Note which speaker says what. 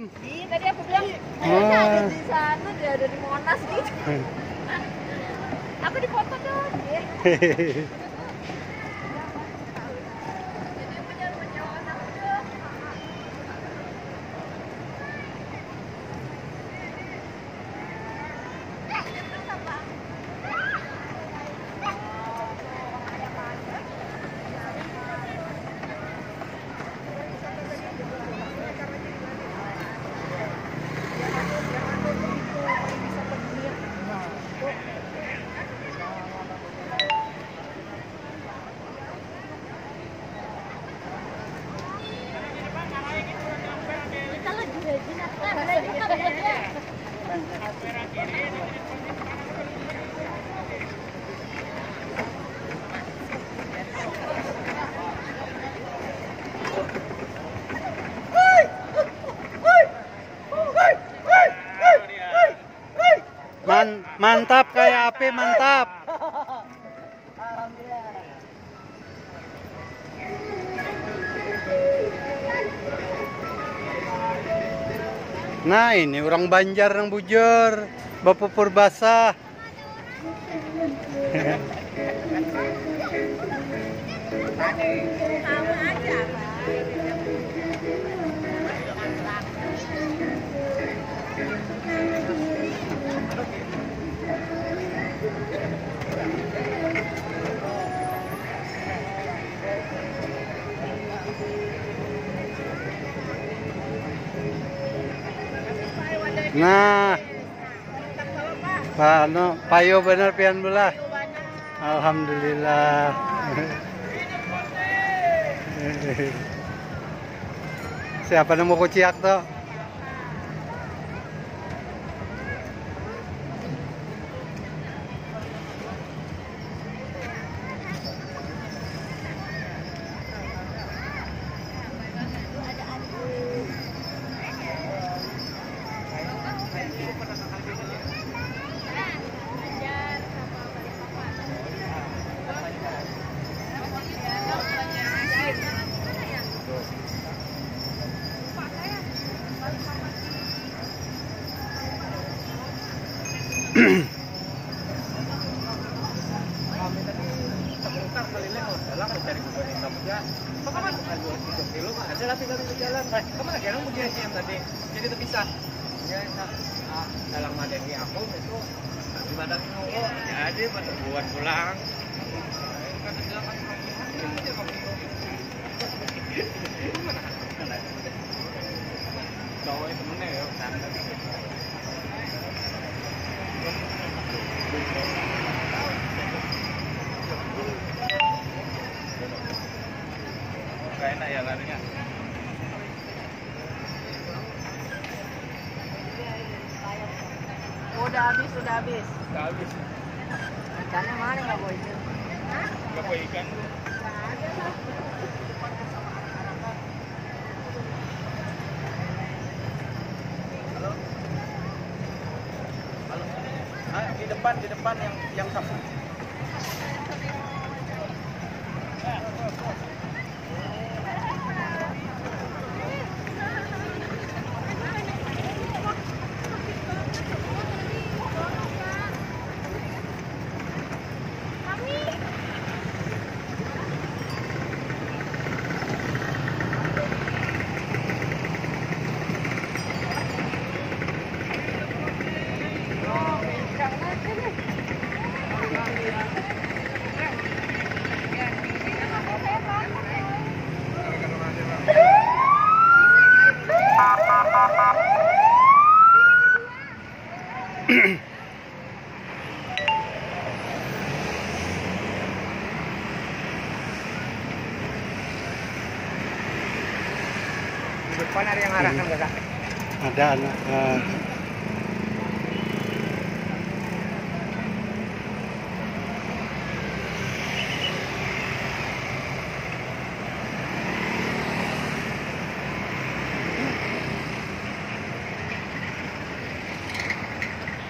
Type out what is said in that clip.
Speaker 1: Iya, tadi aku bilang
Speaker 2: Oh.
Speaker 1: kayaknya ada di sana, dia ada di Monas gitu. Aku di foto dong.
Speaker 2: Man, mantap kayak api mantap. Nah ini orang Banjar yang bujur, bapupur basah.
Speaker 1: Sama aja,
Speaker 2: Nah, Pak, no, payo bener pian belah. Alhamdulillah. Siapa nemu kuciak tuh?
Speaker 3: Jadi terpisah ya dalam aku itu di jadi pada buat pulang cowok itu temennya ya Gak enak ya larinya.
Speaker 1: Udah habis, udah habis.
Speaker 3: Gak habis.
Speaker 1: Ikannya mana nggak boy?
Speaker 3: Boleh ikan. Halo. Depan, di depan yang yang sapu. Di depan ada yang arahkan enggak?
Speaker 2: Ada anak. eh,